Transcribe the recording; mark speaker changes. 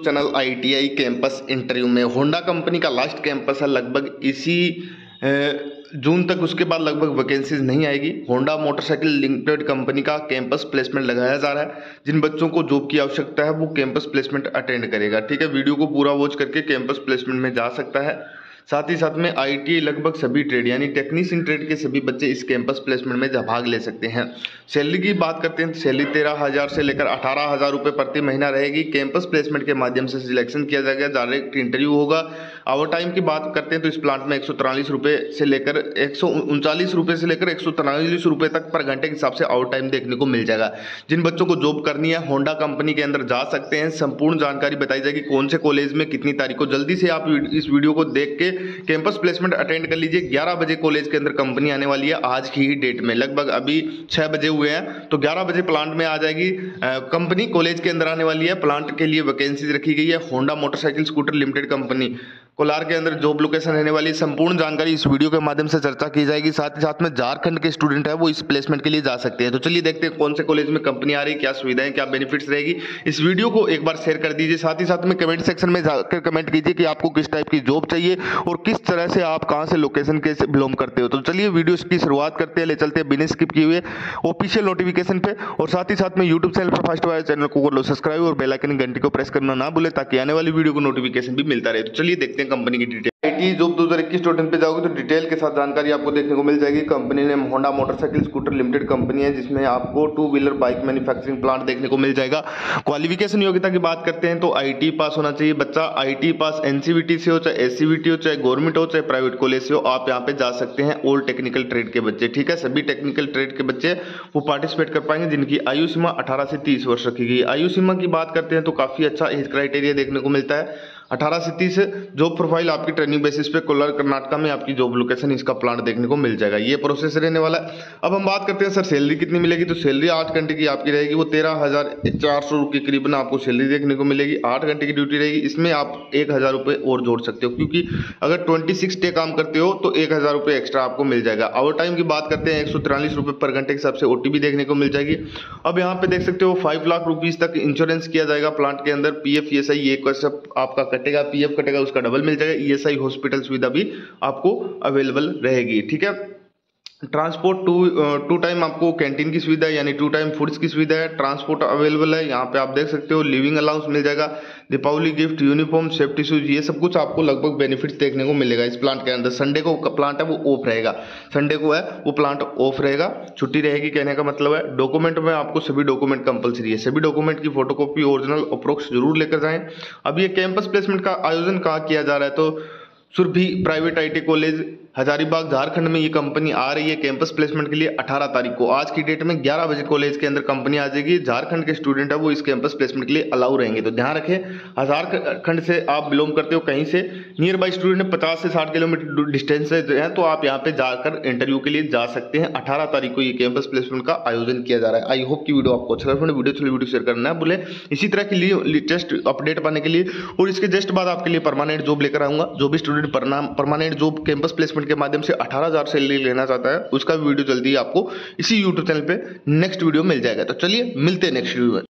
Speaker 1: Channel ITI campus interview में। Honda company का last campus है लगभग इसी जून तक, उसके बाद लगभग वैकेंसीज नहीं आएगी। होंडा मोटरसाइकिल लिमिटेड कंपनी का कैंपस प्लेसमेंट लगाया जा रहा है। जिन बच्चों को जॉब की आवश्यकता है, वो कैंपस प्लेसमेंट अटेंड करेगा। ठीक है, वीडियो को पूरा वॉच करके कैंपस प्लेसमेंट में जा सकता है। साथ ही साथ में आई लगभग सभी ट्रेड यानी टेक्नीशियन ट्रेड के सभी बच्चे इस कैंपस प्लेसमेंट में भाग ले सकते हैं। सैलरी की बात करते हैं, सैलरी तेरह हज़ार से लेकर अठारह हज़ार रुपये प्रति महीना रहेगी। कैंपस प्लेसमेंट के माध्यम से सिलेक्शन किया जाएगा डायरेक्ट इंटरव्यू होगा। आवर टाइम की बात करते हैं तो इस प्लांट में एक रुपये से लेकर एक रुपये से लेकर एक रुपये तक पर घंटे के हिसाब से आवर टाइम देखने को मिल जाएगा। जिन बच्चों को जॉब करनी है होंडा कंपनी के अंदर जा सकते हैं। संपूर्ण जानकारी बताई जाएगी कौन से कॉलेज में कितनी तारीख को। जल्दी से आप इस वीडियो को देख के कैंपस प्लेसमेंट अटेंड कर लीजिए। 11 बजे कॉलेज के अंदर कंपनी आने वाली है आज की ही डेट में। लगभग अभी 6 बजे हुए हैं तो 11 बजे प्लांट में आ जाएगी। कंपनी कॉलेज के अंदर आने वाली है। प्लांट के लिए वैकेंसीज रखी गई है। Honda motorcycle scooter limited company Kolar के अंदर जॉब लोकेशन रहने वाली संपूर्ण जानकारी इस वीडियो के माध्यम से चर्चा की जाएगी। साथ ही साथ में झारखंड के स्टूडेंट है, वो इस प्लेसमेंट के लिए जा सकते हैं। तो चलिए देखते हैं कौन से कॉलेज में कंपनी आ रही क्या सुविधाएँ, क्या बेनिफिट्स रहेगी। इस वीडियो को एक बार शेयर कर दीजिए। साथ ही साथ में कमेंट सेक्शन में जाकर कमेंट कीजिए कि आपको किस टाइप की जॉब चाहिए और किस तरह से आप कहाँ से लोकेशन के बिलोंग करते हो। तो चलिए वीडियो की शुरुआत करते हैं। ले चलते हैं बिना स्किप किए हुए ऑफिशियल नोटिफिकेशन पे और साथ ही साथ में यूट्यूब चैनल पर फ़र्स्ट वाले चैनल को सब्सक्राइब और बेलाइकन घंटी को प्रेस करना ना भूले ताकि आने वाली वीडियो को नोटिफिकेशन भी मिलता रहे। तो चलिए देखते हैं कंपनी की डिटेल आईटी जॉब दो हज़ार इक्कीस स्टूडेंट पे जाओगे तो डिटेल के साथ जानकारी आपको देखने को मिल जाएगी। कंपनी ने Honda motorcycle scooter limited company है, जिसमें आपको two wheeler bike manufacturing plant देखने को मिल जाएगा। क्वालिफिकेशन योग्यता की बात करते हैं तो आईटी पास होना चाहिए। बच्चा आईटी पास एनसीवीटी से हो, चाहे एस हो, चाहे गवर्नमेंट हो, चाहे प्राइवेट कॉलेज से हो, आप यहाँ पे जा सकते हैं ओल्ड टेक्निकल ट्रेड के बच्चे, ठीक है? सभी टेक्निकल ट्रेड के बच्चे वो पार्टिसिपेट कर पाएँगे, जिनकी आयु सीमा अठारह से तीस वर्ष रखी गई आयु सीमा की बात करते हैं तो काफ़ी अच्छा क्राइटेरिया देखने को मिलता है। अठारह से तीस जॉब प्रोफ़ाइल आपकी ट्रेनिंग बेसिस पे कोलार, कर्नाटका में आपकी जॉब लोकेशन इसका प्लांट देखने को मिल जाएगा। ये प्रोसेस रहने वाला है। अब हम बात करते हैं, सर सैलरी कितनी मिलेगी? तो सैलरी आठ घंटे की आपकी रहेगी, वो तेरह हज़ार चार सौ के करीबन आपको सैलरी देखने को मिलेगी। आठ घंटे की ड्यूटी रहेगी। इसमें आप एक हज़ार रुपये और जोड़ सकते हो, क्योंकि अगर ट्वेंटी सिक्स डे काम करते हो तो एक हज़ार रुपये एक्स्ट्रा आपको मिल जाएगा। ओवर टाइम की बात करते हैं, एक सौ तिरालीस रुपये पर घंटे के हिसाब से ओ देखने को मिल जाएगी। अब यहाँ पे देख सकते हो फाइव लाख रुपीज़ तक इंश्योरेंस किया जाएगा प्लांट के अंदर। पी एफ़ आई ये आपका कटेगा पीएफ कटेगा, उसका डबल मिल जाएगा ईएसआई हॉस्पिटल सुविधा भी आपको अवेलेबल रहेगी, ठीक है? ट्रांसपोर्ट टू टू टाइम आपको कैंटीन की सुविधा है, यानी टू टाइम फूड्स की सुविधा है, ट्रांसपोर्ट अवेलेबल है, यहाँ पे आप देख सकते हो, लिविंग अलाउंस मिल जाएगा, Deepawali gift, uniform, safety shoes, ये सब कुछ आपको लगभग बेनिफिट्स देखने को मिलेगा इस प्लांट के अंदर। संडे को प्लांट है, वो ऑफ़ रहेगा। संडे को है, वो प्लांट ऑफ़ रहेगा, छुट्टी रहेगी, कहने का मतलब है डॉक्यूमेंट में आपको सभी डॉक्यूमेंट कंपलसरी है। सभी डॉक्यूमेंट की फोटोकॉपी ओरिजिनल अप्रोक्स ज़रूर लेकर जाएँ। अब ये कैंपस प्लेसमेंट का आयोजन कहाँ किया जा रहा है? तो Surabhi private IT college Hazaribagh Jharkhand में ये कंपनी आ रही है कैंपस प्लेसमेंट के लिए 18 तारीख को। आज की डेट में 11 बजे कॉलेज के अंदर कंपनी आ जाएगी। झारखंड के स्टूडेंट है वो इस कैंपस प्लेसमेंट के लिए अलाउ रहेंगे। तो ध्यान रखें झारखंड से आप बिलोंग करते हो कहीं से नियर बाई स्टूडेंट है, पचास से साठ किलोमीटर डिस्टेंस से है तो आप यहाँ पे जाकर इंटरव्यू के लिए जा सकते हैं। अठारह तारीख को ये कैंपस प्लेसमेंट का आयोजन किया जा रहा है। आई होप की वीडियो आपको अच्छा वीडियो चलिए वीडियो शेयर करना है बोले इसी तरह के लिए लेटेस्ट अपडेट पाने के लिए, और इसके जस्ट बाद आपके लिए परमानेंट जॉब लेकर आऊँगा। जो भी student permanent job campus placement के माध्यम से अठारह हज़ार सैलरी लेना चाहता है, उसका वीडियो जल्दी आपको इसी यूट्यूब चैनल पर नेक्स्ट वीडियो मिल जाएगा। तो चलिए, मिलते हैं नेक्स्ट वीडियो में।